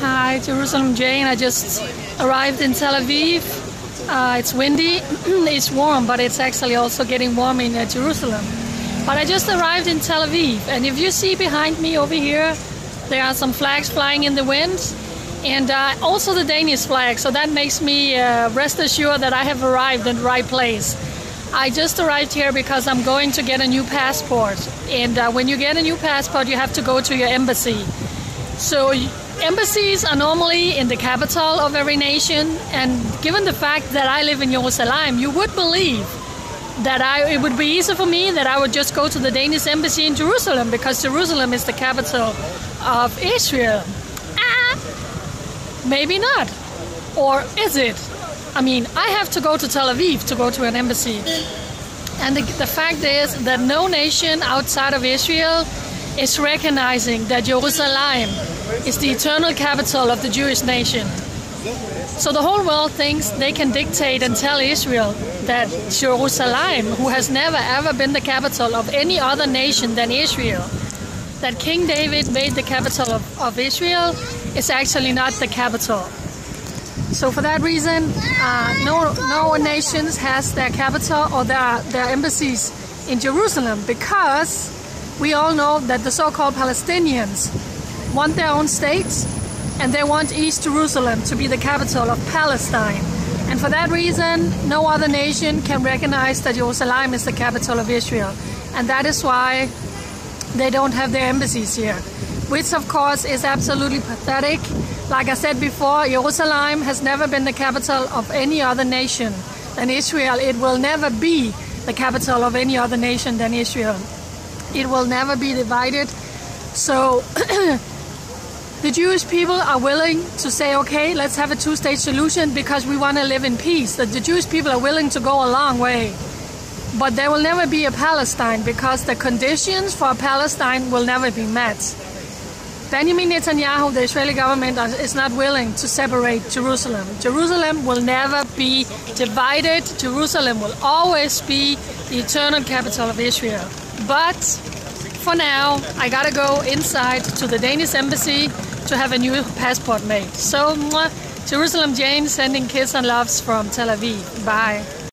Hi, Jerusalem Jane. I just arrived in Tel Aviv. Uh, it's windy, it's warm, but it's actually also getting warm in uh, Jerusalem. But I just arrived in Tel Aviv, and if you see behind me over here, there are some flags flying in the wind, and uh, also the Danish flag. So that makes me uh, rest assured that I have arrived in the right place. I just arrived here because I'm going to get a new passport, and uh, when you get a new passport, you have to go to your embassy. So embassies are normally in the capital of every nation, and given the fact that I live in Jerusalem, you would believe that I, it would be easy for me that I would just go to the Danish embassy in Jerusalem because Jerusalem is the capital of Israel. Ah, maybe not. Or is it? I mean, I have to go to Tel Aviv to go to an embassy. And the, the fact is that no nation outside of Israel is recognizing that Jerusalem is the eternal capital of the Jewish nation. So the whole world thinks they can dictate and tell Israel that Jerusalem, who has never ever been the capital of any other nation than Israel, that King David made the capital of, of Israel, is actually not the capital. So for that reason, uh, no, no nations has their capital or their, their embassies in Jerusalem because we all know that the so-called Palestinians want their own state and they want East Jerusalem to be the capital of Palestine. And for that reason, no other nation can recognize that Jerusalem is the capital of Israel. And that is why they don't have their embassies here, which of course is absolutely pathetic. Like I said before, Jerusalem has never been the capital of any other nation than Israel. It will never be the capital of any other nation than Israel. It will never be divided. So the Jewish people are willing to say, okay, let's have a two state solution because we want to live in peace. That the Jewish people are willing to go a long way. But there will never be a Palestine because the conditions for Palestine will never be met. Benjamin Netanyahu, the Israeli government, is not willing to separate Jerusalem. Jerusalem will never be divided. Jerusalem will always be the eternal capital of Israel. But for now, I gotta go inside to the Danish embassy to have a new passport made. So, Jerusalem Jane sending kiss and loves from Tel Aviv. Bye.